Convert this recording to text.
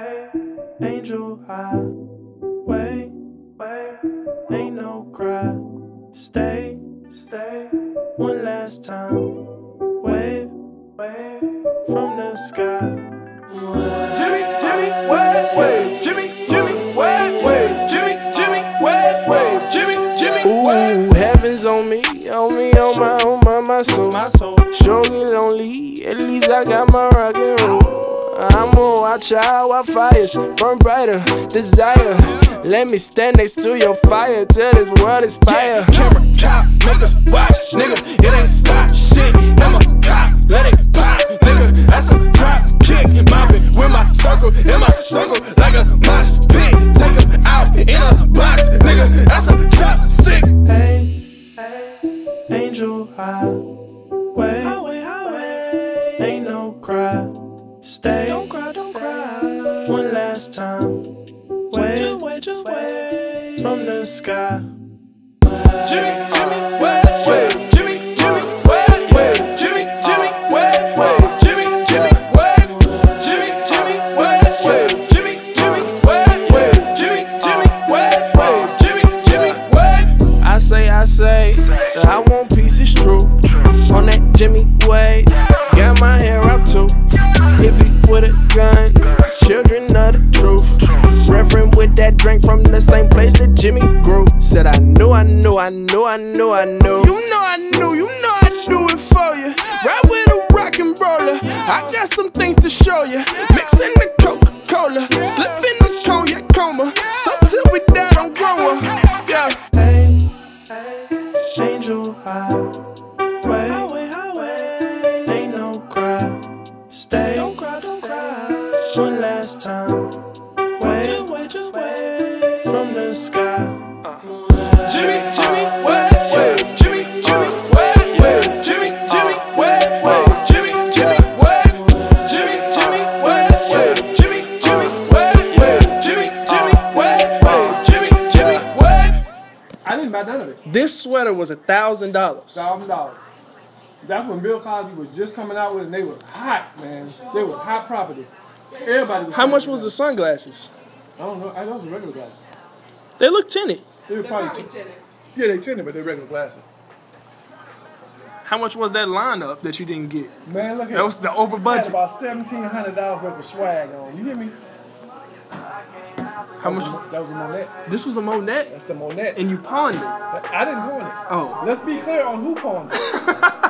Hey, angel high. Wait, wait, ain't no cry. Stay, stay, one last time. Wave, wave from the sky. Jimi, Jimi, wait, wait, Jimi, Jimi, wait, wait, Jimi, Jimi, wait, wait, Jimi, Jimi, wait. Ooh, heaven's on me, on me, on my, on my, my soul. My soul. Sure get lonely, at least I got my rock and roll. I'ma watch out while fires burn brighter. Desire, let me stand next to your fire till this world is fire. Camera cop, make us watch, nigga. It ain't stop shit. I'm a cop, let it pop, nigga. That's a drop kick. Mopping with my circle, in my circle, like a mosh pit. Take 'em out in a box, nigga. That's a One time. Wait, just wait, just wait. From the sky. Jimi, Jimi, wait, wait. Jimi, Jimi, wait, wait. Jimi, Jimi, wait, wait. Jimi, Jimi, wait. Jimi, Jimi, wait, wait. Jimi, Jimi, wait, wait. Jimi, Jimi, wait, wait. Jimi, Jimi, wait. I say, I say, that I want peace, it's true. On that Jimi way, got my hair out too. Drink from the same place that Jimi grew. Said, I knew, I knew, I knew, I knew, I knew. You know, I knew, you know, I'd do it for you. Right with a rock and roller. I got some things to show you. Mixing the Coca Cola, slip in the cognac coma. So till we die, I none of it. This sweater was a thousand dollars. Thousand dollars. That's when Bill Cosby was just coming out with it and they were hot, man. They were hot property. Everybody was How much was the sunglasses? I don't know. I know it's a regular glasses. They look tinted. They were probably, tinted. Yeah, they tinted, but they're regular glasses. How much was that lineup that you didn't get? Man, look at That That was the over I had budget. about seventeen hundred dollars worth of swag on. You hear me? How much? That was a Monet. This was a Monet, That's the Monet. and you pawned it. I didn't pawn it. Oh. Let's be clear on who pawned it.